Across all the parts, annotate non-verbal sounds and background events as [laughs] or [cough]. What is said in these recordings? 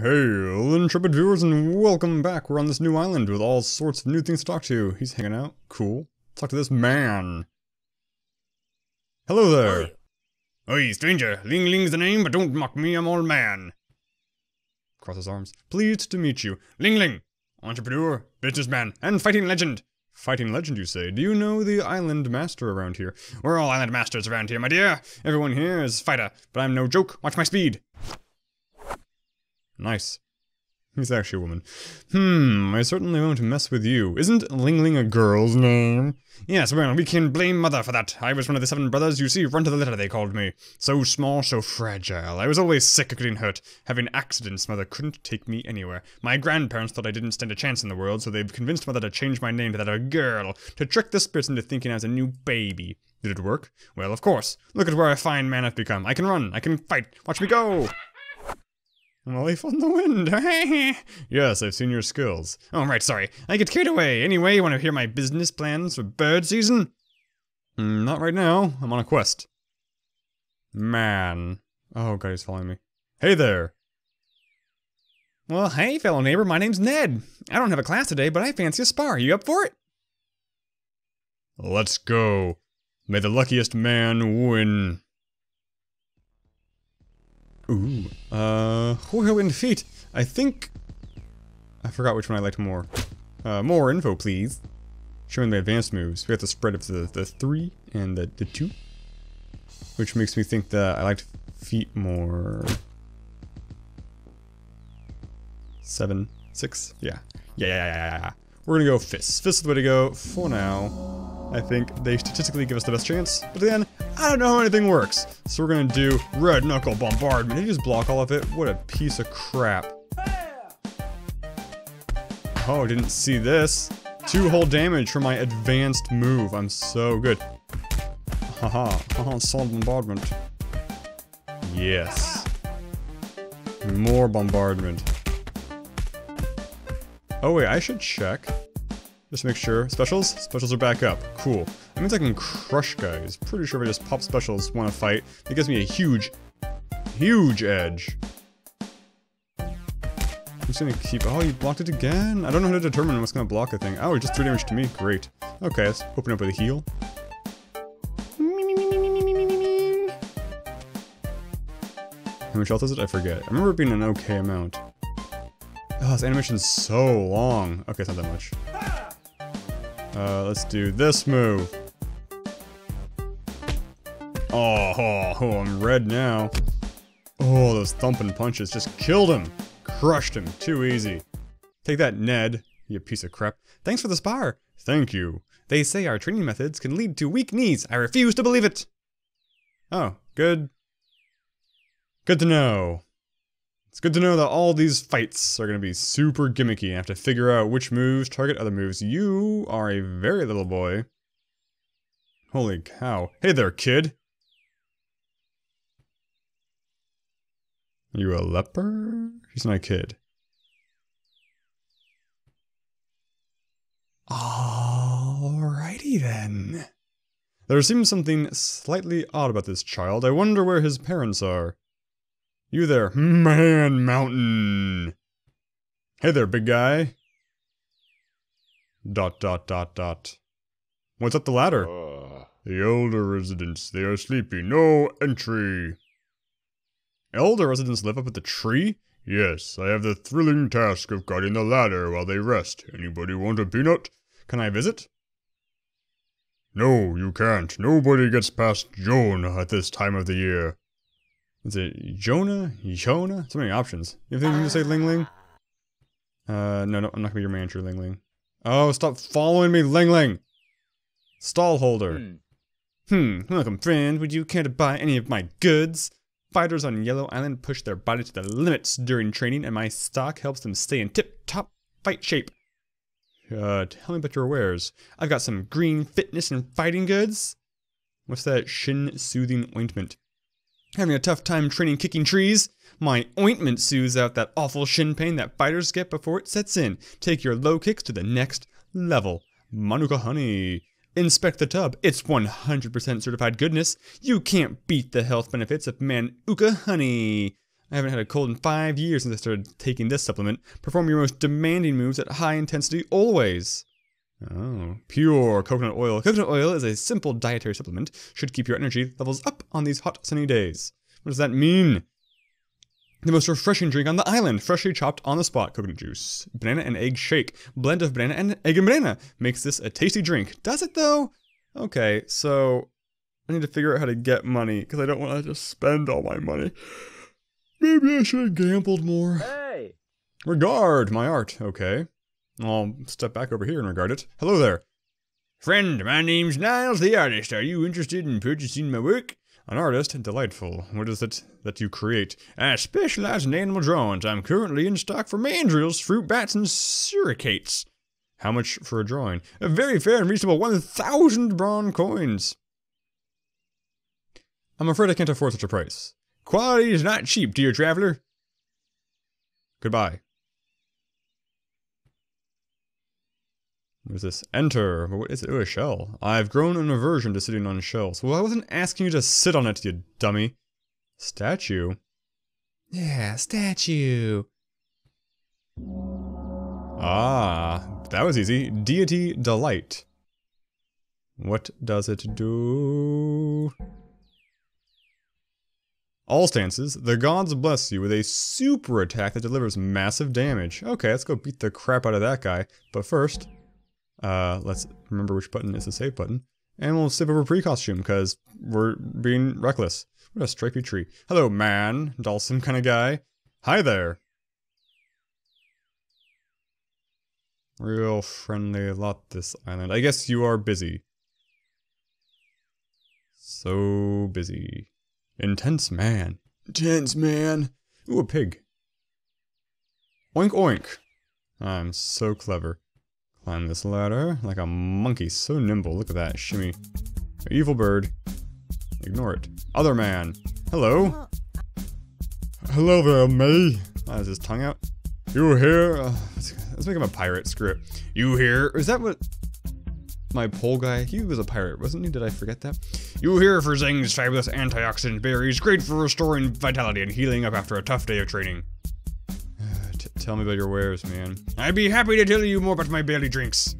Hail, intrepid viewers, and welcome back. We're on this new island with all sorts of new things to talk to. He's hanging out. Cool. Talk to this man. Hello there. Oi, stranger. Ling Ling's the name, but don't mock me, I'm old man. Cross his arms. Pleased to meet you. Ling Ling. Entrepreneur, businessman, and fighting legend. Fighting legend, you say? Do you know the island master around here? We're all island masters around here, my dear. Everyone here is fighter, but I'm no joke. Watch my speed. Nice. He's actually a woman. Hmm, I certainly won't mess with you. Isn't Ling Ling a girl's name? Yes, well, we can blame mother for that. I was one of the seven brothers, you see, run to the litter they called me. So small, so fragile. I was always sick of getting hurt. Having accidents, mother couldn't take me anywhere. My grandparents thought I didn't stand a chance in the world, so they convinced mother to change my name to that of a girl, to trick the spirits into thinking I was a new baby. Did it work? Well, of course. Look at where a fine man I've become. I can run, I can fight. Watch me go! A leaf on the wind. [laughs] yes, I've seen your skills. Oh, right, sorry. I get carried away. Anyway, you want to hear my business plans for bird season? Mm, not right now. I'm on a quest. Man. Oh, God, he's following me. Hey there. Well, hey, fellow neighbor. My name's Ned. I don't have a class today, but I fancy a spar. You up for it? Let's go. May the luckiest man win. Ooh. Uh, whirlwind feet. I think... I forgot which one I liked more. Uh, more info, please. Showing the advanced moves. We have the spread of the, the three and the, the two. Which makes me think that I liked feet more. Seven, six, yeah. Yeah, yeah, yeah, yeah, yeah. We're gonna go fists. Fists is the way to go for now. I think they statistically give us the best chance. But then, I don't know how anything works. So we're gonna do Red Knuckle Bombardment. Did you just block all of it? What a piece of crap. Oh, didn't see this. Two whole damage from my advanced move. I'm so good. Haha, haha, solid bombardment. Yes. More bombardment. Oh wait, I should check. Just make sure. Specials? Specials are back up. Cool. That means I can crush guys. Pretty sure if I just pop specials want to fight, it gives me a huge, huge edge. I'm just gonna keep- oh, you blocked it again? I don't know how to determine what's gonna block a thing. Oh, just 3 damage to me. Great. Okay, let's open up with a heal. How much health is it? I forget. I remember it being an okay amount. Oh, this animation's so long. Okay, it's not that much. Uh, let's do this move. Oh, oh, oh, I'm red now. Oh, those thumping punches just killed him. Crushed him. Too easy. Take that, Ned. You piece of crap. Thanks for the spar. Thank you. They say our training methods can lead to weak knees. I refuse to believe it. Oh, good. Good to know. It's good to know that all these fights are going to be super gimmicky and have to figure out which moves target other moves. You are a very little boy. Holy cow. Hey there, kid. Are you a leper? He's not a kid. Alrighty then. There seems something slightly odd about this child. I wonder where his parents are. You there, man mountain. Hey there, big guy. Dot dot dot dot. What's up the ladder? Uh, The elder residents, they are sleeping. No entry. Elder residents live up at the tree? Yes, I have the thrilling task of guarding the ladder while they rest. Anybody want a peanut? Can I visit? No, you can't. Nobody gets past Jonah at this time of the year. Is it Jonah? Jonah? So many options. You have anything to say, Ling Ling? Uh, no, no, I'm not gonna be your manager, Ling Ling. Oh, stop following me, Ling Ling! Stall holder. hmm. Hmm, welcome friend, would you care to buy any of my goods? Fighters on Yellow Island push their body to the limits during training and my stock helps them stay in tip-top fight shape. Uh, tell me about your wares. I've got some green fitness and fighting goods. What's that shin soothing ointment? Having a tough time training kicking trees? My ointment soothes out that awful shin pain that fighters get before it sets in. Take your low kicks to the next level. Manuka honey. Inspect the tub. It's 100% certified goodness. You can't beat the health benefits of Manuka honey. I haven't had a cold in five years since I started taking this supplement. Perform your most demanding moves at high intensity always. Oh, pure coconut oil. Coconut oil is a simple dietary supplement. Should keep your energy levels up on these hot sunny days. What does that mean? The most refreshing drink on the island, freshly chopped on the spot coconut juice. Banana and egg shake. Blend of banana and egg and banana makes this a tasty drink. Does it though? Okay, so I need to figure out how to get money because I don't want to just spend all my money. Maybe I should have gambled more. Hey! Regard my art, okay. I'll step back over here and regard it. Hello there. Friend, my name's Niles the artist. Are you interested in purchasing my work? An artist? Delightful. What is it that you create? I specialize in animal drawings. I'm currently in stock for mandrills, fruit bats, and suricates. How much for a drawing? A very fair and reasonable 1,000 bronze coins. I'm afraid I can't afford such a price. Quality is not cheap, dear traveler. Goodbye. What's this? Enter. What is it? Oh, a shell. I've grown an aversion to sitting on shells. Well, I wasn't asking you to sit on it, you dummy. Statue? Yeah, statue. Ah, that was easy. Deity Delight. What does it do? All stances, the gods bless you with a super attack that delivers massive damage. Okay, let's go beat the crap out of that guy. But first, uh, let's remember which button is the save button. And we'll save over pre-costume, because we're being reckless. What a stripy tree. Hello, man. Dawson kind of guy. Hi there. Real friendly lot this island. I guess you are busy. So busy. Intense man. Intense man. Ooh, a pig. Oink oink. I'm so clever. Climb this ladder like a monkey, so nimble. Look at that, shimmy. Evil bird. Ignore it. Other man. Hello. Hello there, me. Oh, is his tongue out? You here? Uh, let's, let's make him a pirate. Screw it. You here? Is that what my pole guy? He was a pirate, wasn't he? Did I forget that? You here for Zang's fabulous antioxidant berries, great for restoring vitality and healing up after a tough day of training. Tell me about your wares, man. I'd be happy to tell you more about my berry drinks.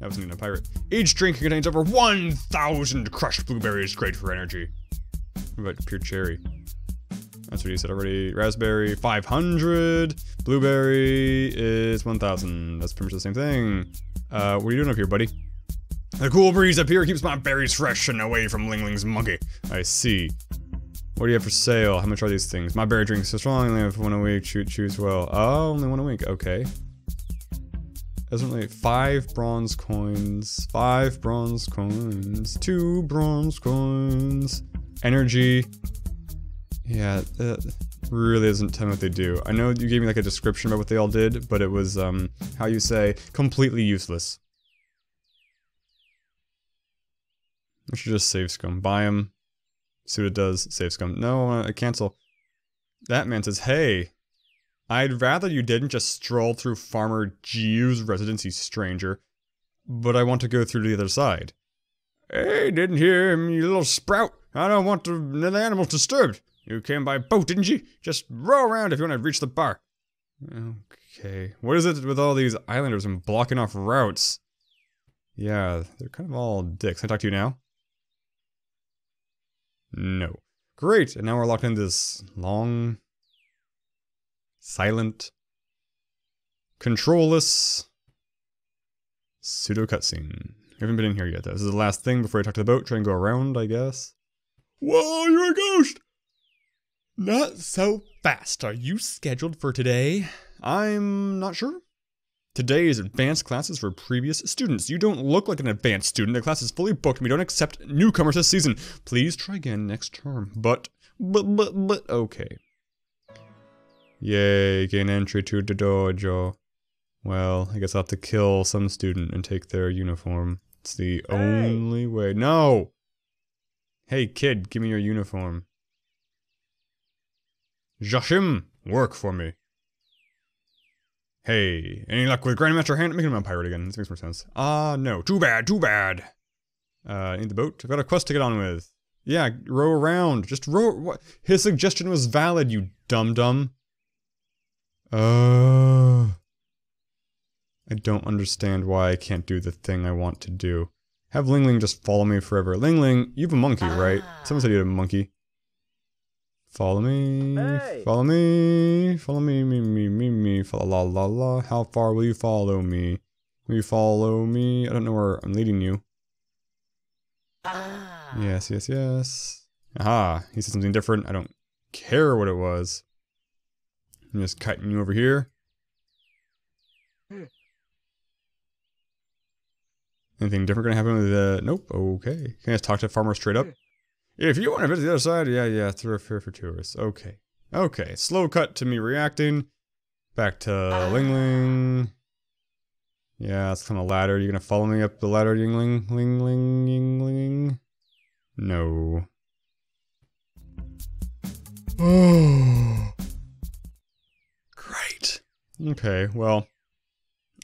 That wasn't even a pirate. Each drink contains over 1,000 crushed blueberries, great for energy. What about pure cherry? That's what you said already. Raspberry, 500. Blueberry is 1,000. That's pretty much the same thing. Uh, what are you doing up here, buddy? The cool breeze up here keeps my berries fresh and away from Ling Ling's monkey. I see. What do you have for sale? How much are these things? My berry drink is so strong, only have one a week. Choose, choose well. Oh, only one a week. Okay. Doesn't really. Five bronze coins. Five bronze coins. Two bronze coins. Energy. Yeah, that really doesn't tell what they do. I know you gave me like a description about what they all did, but it was, um, how you say, completely useless. I should just save scum. Buy him. See what it does. Save scum. No, I cancel. That man says, hey, I'd rather you didn't just stroll through Farmer Jew's residence, stranger. But I want to go through to the other side. Hey, didn't hear him, you little sprout. I don't want the animals disturbed. You came by boat, didn't you? Just row around if you want to reach the bar. Okay. What is it with all these islanders and blocking off routes? Yeah, they're kind of all dicks. Can I talk to you now? No. Great, and now we're locked in this long, silent, controlless pseudo cutscene. We haven't been in here yet, though. This is the last thing before I talk to the boat. Try and go around, I guess. Whoa, you're a ghost! Not so fast. Are you scheduled for today? I'm not sure. Today is advanced classes for previous students. You don't look like an advanced student. The class is fully booked and we don't accept newcomers this season. Please try again next term. But, but, but, but, okay. Yay, gain entry to the dojo. Well, I guess I'll have to kill some student and take their uniform. It's the Hey. only way. No! Hey kid, give me your uniform. Joshim, work for me. Hey, any luck with Grandmaster Hand? Making him a pirate again. This makes more sense. Ah, no. Too bad, too bad. Uh, need the boat. I've got a quest to get on with. Yeah, row around. Just row. What? His suggestion was valid, you dum dum. Uh. I don't understand why I can't do the thing I want to do. Have Ling Ling just follow me forever. Ling Ling, you have a monkey, right? Someone said you had a monkey. Follow me. Hey. Follow me. Follow me, me, me, me, me. Follow la la la. How far will you follow me? Will you follow me? I don't know where I'm leading you. Ah. Yes, yes, yes. Aha, he said something different. I don't care what it was. I'm just cutting you over here. Anything different gonna happen with the... Nope, okay. Can I just talk to farmer straight up? If you want to visit the other side, yeah, yeah, fair for tourists. Okay. Okay, slow cut to me reacting. Back to Ling Ling. Yeah, it's kind of ladder. You gonna follow me up the ladder, Yingling? Ling Ling Yingling? No. Oh. [gasps] Great. Okay, well.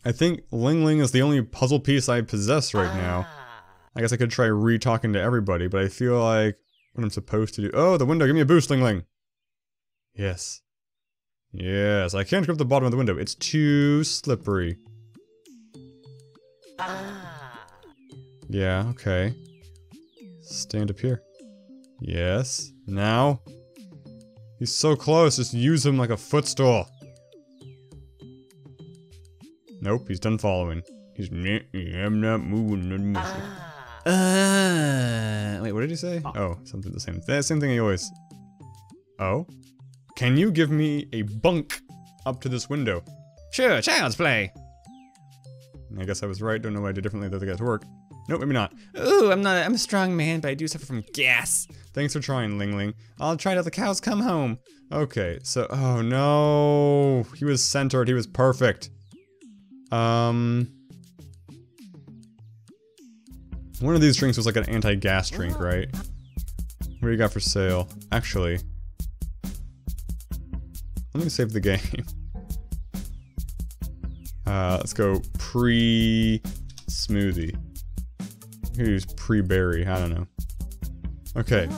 I think Ling Ling is the only puzzle piece I possess right now. Ah. I guess I could try re-talking to everybody, but I feel like what I'm supposed to do. Oh, the window, give me a boost, Ling Ling. Yes. Yes, I can't grip the bottom of the window. It's too slippery. Ah. Yeah, okay. Stand up here. Yes. Now. He's so close, just use him like a footstool. Nope, he's done following. He's I'm not moving. Not moving. Uh, wait, what did he say? Oh, something the same. The same thing he always. Oh, can you give me a bunk up to this window? Sure, child's play. I guess I was right. Don't know why I did differently the other guys work. Nope, maybe not. Ooh, I'm not. I'm a strong man, but I do suffer from gas. Thanks for trying, Ling Ling. I'll try till the cows come home. Okay, so oh no, he was centered. He was perfect. Um, one of these drinks was like an anti-gas drink, right? What do you got for sale? Actually, let me save the game. [laughs] Uh, let's go pre-smoothie. Use pre-berry, I don't know. Okay,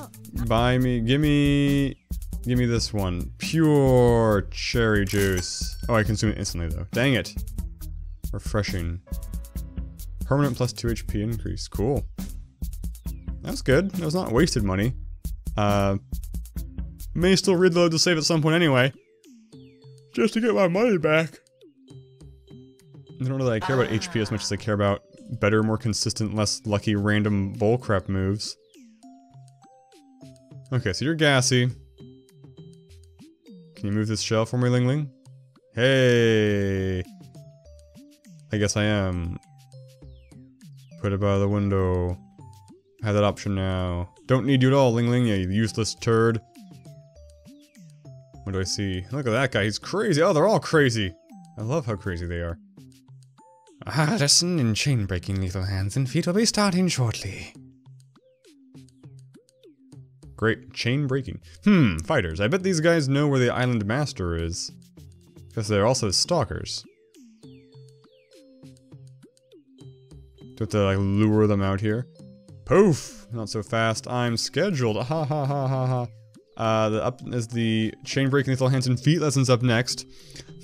buy me, give me, give me this one. Pure cherry juice. Oh, I consume it instantly though. Dang it. Refreshing. Permanent plus 2 HP increase. Cool. That was good. That was not wasted money. Uh, may still reload to save at some point anyway. Just to get my money back. I don't I care about HP as much as I care about better, more consistent, less lucky random bullcrap moves. Okay, so you're gassy. Can you move this shell for me, Ling Ling? Hey! I guess I am. Put it by the window. I have that option now. Don't need you at all, Ling Ling, you useless turd. What do I see? Look at that guy, he's crazy. Oh, they're all crazy. I love how crazy they are. Ah, lesson in chain breaking, lethal hands and feet will be starting shortly. Great, chain breaking. Hmm, fighters. I bet these guys know where the island master is. Because they're also stalkers. Have to like lure them out here? Poof! Not so fast. I'm scheduled. Ha ha ha ha ha. Uh, the up is the chain breaking little hands and feet lessons up next.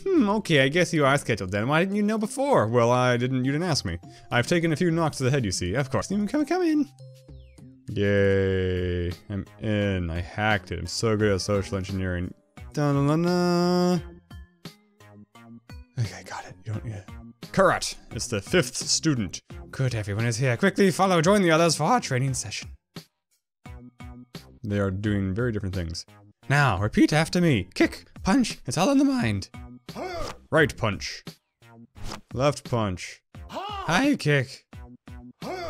Hmm, okay, I guess you are scheduled then. Why didn't you know before? Well, I didn't, you didn't ask me. I've taken a few knocks to the head, you see. Of course. Come, come, come in. Yay. I'm in. I hacked it. I'm so good at social engineering. Da -da -da -da. Okay, got it. You don't, yeah. Karat is the fifth student. Good, everyone is here. Quickly follow, join the others for our training session. They are doing very different things. Now, repeat after me. Kick, punch, it's all in the mind. Right punch. Left punch. High kick.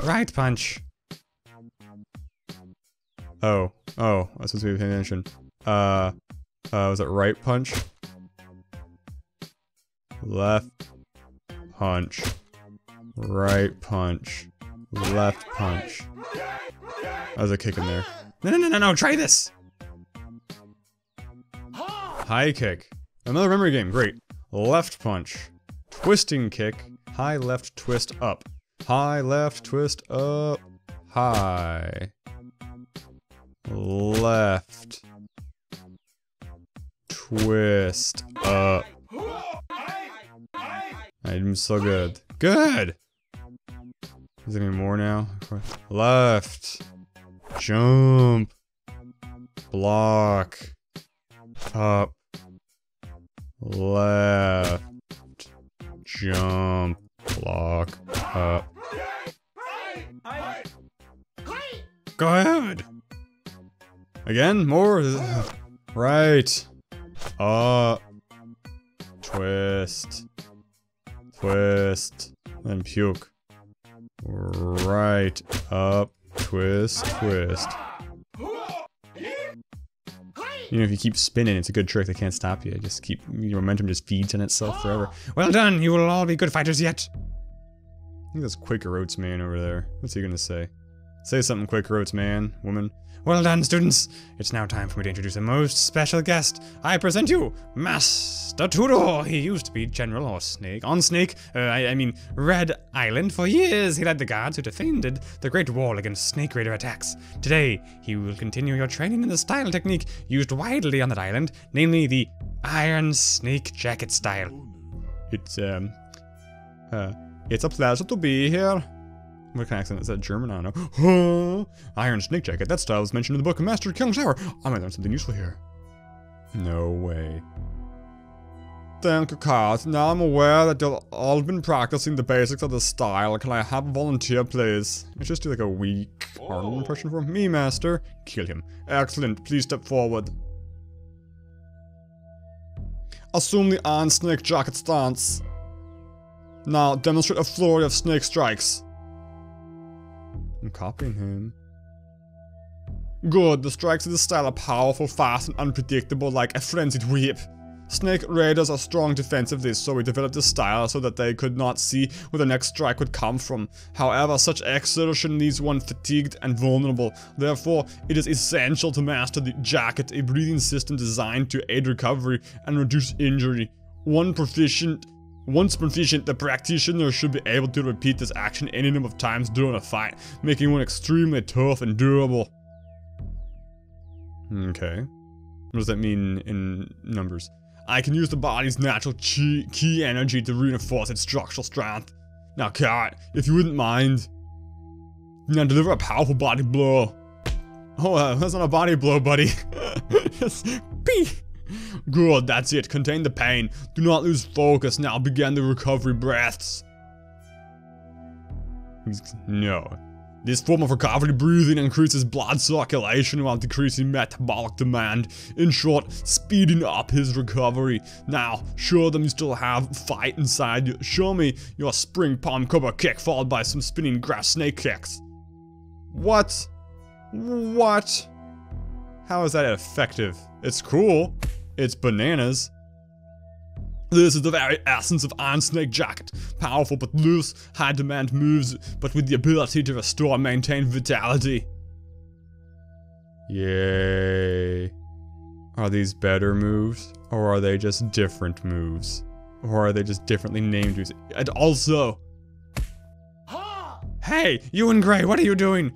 Right punch. Oh, oh, I was supposed to be paying attention. Uh, uh, was it right punch? Left punch. Right punch. Left punch. That was a kick in there. No, no, no, no, no, try this! High kick. Another memory game, great. Left punch. Twisting kick. High left twist up. High left twist up. High. left, twist, up. I'm so good. Good! Is there any more now? Left, jump, block, up, left, jump, block, up. Good. Again, more. Right. Up. Twist. Twist. Then puke. Right. Up. Twist. Twist. You know, if you keep spinning, it's a good trick. They can't stop you. Just keep your momentum just feeds on itself forever. Well done. You will all be good fighters yet. I think that's Quaker Oats man over there. What's he gonna say? Say something, quick, Oats man, woman. Well done, students. It's now time for me to introduce a most special guest. I present you, Master Tudor. He used to be General or Snake, on Snake, uh, I, I, mean Red Island. For years, he led the guards who defended the Great Wall against Snake Raider attacks. Today, he will continue your training in the style technique used widely on that island, namely the Iron Snake Jacket style. It's, um, uh, it's a pleasure to be here. What kind of accent is that? German? I don't know. Iron snake jacket. That style is mentioned in the book of Master King's Hour. I might learn something useful here. No way. Thank you, Kat. Now I'm aware that you've all been practicing the basics of the style. Can I have a volunteer, please? Let's just do like a weak Arnold impression for me, Master. Kill him. Excellent. Please step forward. Assume the Iron Snake Jacket stance. Now, demonstrate a flurry of snake strikes. I'm copying him. Good, the strikes of this style are powerful, fast, and unpredictable like a frenzied whip. Snake Raiders are strong defensively, so we developed this style so that they could not see where the next strike would come from. However, such exertion leaves one fatigued and vulnerable. Therefore, it is essential to master the jacket, a breathing system designed to aid recovery and reduce injury. One proficient once proficient, the practitioner should be able to repeat this action any number of times during a fight, making one extremely tough and durable. Okay. What does that mean in numbers? I can use the body's natural chi, ki energy to reinforce its structural strength. Now, Kat, if you wouldn't mind. Now deliver a powerful body blow. Oh, uh, that's not a body blow, buddy. [laughs] Pee. Good, that's it. Contain the pain. Do not lose focus. Now begin the recovery breaths. No. This form of recovery breathing increases blood circulation while decreasing metabolic demand. In short, speeding up his recovery. Now, show them you still have fight inside you. Show me your spring palm cobra kick followed by some spinning grass snake kicks. What? What? How is that effective? It's cool. It's bananas. This is the very essence of Iron Snake Jacket. Powerful but loose, high demand moves, but with the ability to restore and maintain vitality. Yay. Are these better moves? Or are they just different moves? Or are they just differently named moves? And also... Hey, you and Gray, what are you doing?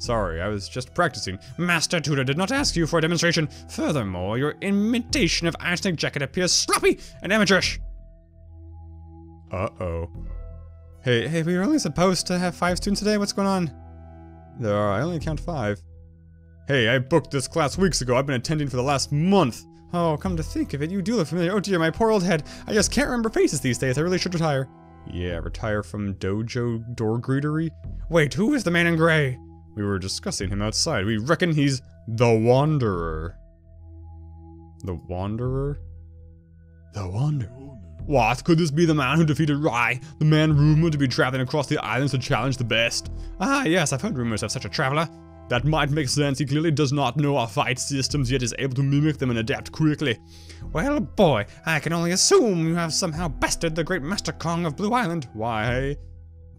Sorry, I was just practicing. Master Tudor did not ask you for a demonstration. Furthermore, your imitation of Snake Jacket appears sloppy and amateurish. Uh-oh. Hey, hey, we were only supposed to have five students today? What's going on? There are, I only count five. Hey, I booked this class weeks ago. I've been attending for the last month. Oh, come to think of it, you do look familiar. Oh dear, my poor old head. I just can't remember faces these days. I really should retire. Yeah, retire from dojo door greetery? Wait, who is the man in gray? We were discussing him outside. We reckon he's the Wanderer. The Wanderer? The Wanderer? What? Could this be the man who defeated Rai? The man rumored to be traveling across the islands to challenge the best? Ah, yes, I've heard rumors of such a traveler. That might make sense. He clearly does not know our fight systems, yet is able to mimic them and adapt quickly. Well, boy, I can only assume you have somehow bested the great Master Kong of Blue Island. Why?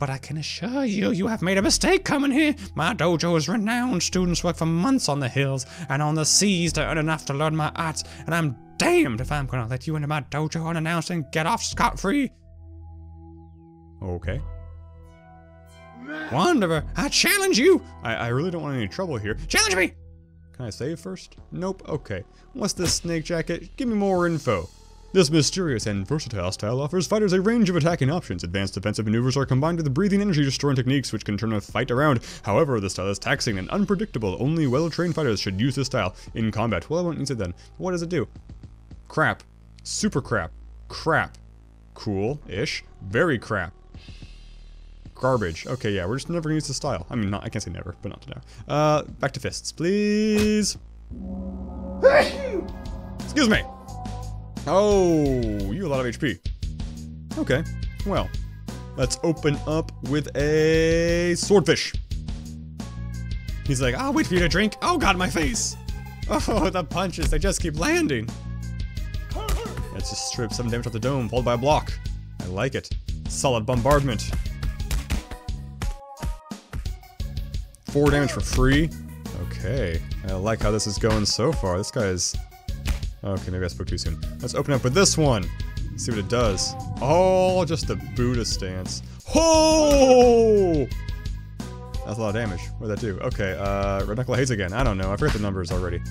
But I can assure you, you have made a mistake coming here. My dojo is renowned. Students work for months on the hills and on the seas to earn enough to learn my arts, and I'm damned if I'm gonna let you into my dojo unannounced and get off scot-free. Okay. Wanderer, I challenge you! I, I really don't want any trouble here. Challenge me! Can I save first? Nope, okay. What's this snake jacket? Give me more info. This mysterious and versatile style offers fighters a range of attacking options. Advanced defensive maneuvers are combined with breathing energy destroying techniques which can turn a fight around. However, the style is taxing and unpredictable. Only well-trained fighters should use this style in combat. Well, I won't use it then. What does it do? Crap. Super crap. Crap. Cool-ish. Very crap. Garbage. Okay, yeah, we're just never gonna use the style. I mean, not, I can't say never, but not to now. Uh, back to fists, please. Excuse me. Oh, you a lot of HP. Okay, well, let's open up with a swordfish. He's like, I'll wait for you to drink. Oh god, my face. Oh, the punches, they just keep landing. Let's just strip 7 damage off the dome, followed by a block. I like it. Solid bombardment. 4 damage for free. Okay, I like how this is going so far. This guy is Okay, maybe I spoke too soon. Let's open up with this one. See what it does. Oh, just the Buddha stance. Oh! That's a lot of damage. What did that do? Okay, uh, Red Knuckle Haze again. I don't know. I forget the numbers already.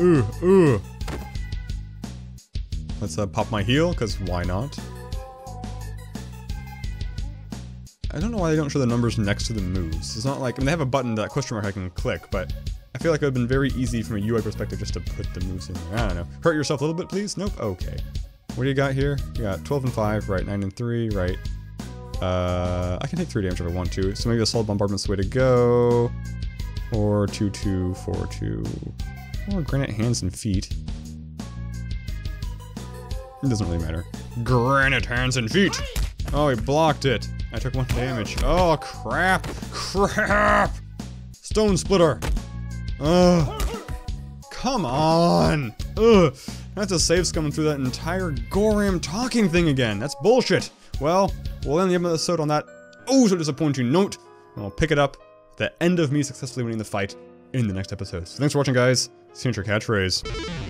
Ooh, ooh. Let's uh, pop my heal, because why not? I don't know why they don't show the numbers next to the moves. It's not like, I mean, they have a button, that question mark I can click, but feel like it would have been very easy from a UI perspective just to put the moves in there. I don't know. Hurt yourself a little bit, please? Nope? Okay. What do you got here? You got 12 and 5, right, 9 and 3, right. Uh, I can take 3 damage if I want to, so maybe a Solid Bombardment's the way to go. Or 2, 2, 4, 2. Or Granite Hands and Feet. It doesn't really matter. Granite Hands and Feet! Oh, he blocked it. I took one damage. Oh, crap! Crap! Stone Splitter! Ugh. Come on. Ugh. That's a save coming through that entire Goram talking thing again. That's bullshit. Well, we'll end the episode on that oh so disappointing note. And I'll pick it up the end of me successfully winning the fight in the next episode. So thanks for watching, guys. See you in your catchphrase.